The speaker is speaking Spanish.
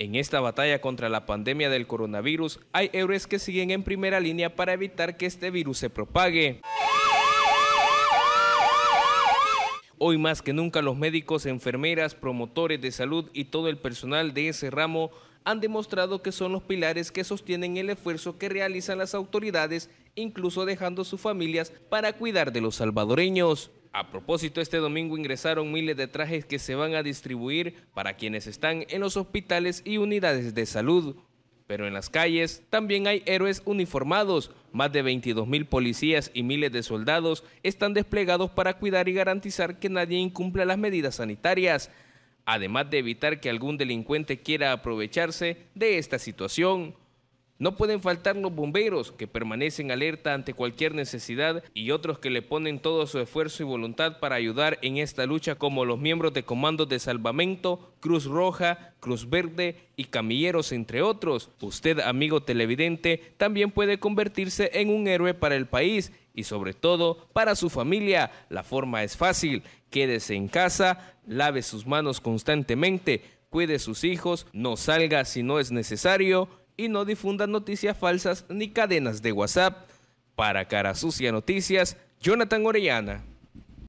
En esta batalla contra la pandemia del coronavirus, hay héroes que siguen en primera línea para evitar que este virus se propague. Hoy más que nunca los médicos, enfermeras, promotores de salud y todo el personal de ese ramo han demostrado que son los pilares que sostienen el esfuerzo que realizan las autoridades, incluso dejando sus familias para cuidar de los salvadoreños. A propósito, este domingo ingresaron miles de trajes que se van a distribuir para quienes están en los hospitales y unidades de salud. Pero en las calles también hay héroes uniformados. Más de 22 mil policías y miles de soldados están desplegados para cuidar y garantizar que nadie incumpla las medidas sanitarias, además de evitar que algún delincuente quiera aprovecharse de esta situación. No pueden faltar los bomberos, que permanecen alerta ante cualquier necesidad, y otros que le ponen todo su esfuerzo y voluntad para ayudar en esta lucha, como los miembros de comandos de salvamento, Cruz Roja, Cruz Verde y Camilleros, entre otros. Usted, amigo televidente, también puede convertirse en un héroe para el país y sobre todo para su familia. La forma es fácil. Quédese en casa, lave sus manos constantemente, cuide sus hijos, no salga si no es necesario y no difundan noticias falsas ni cadenas de WhatsApp. Para Cara Sucia Noticias, Jonathan Orellana.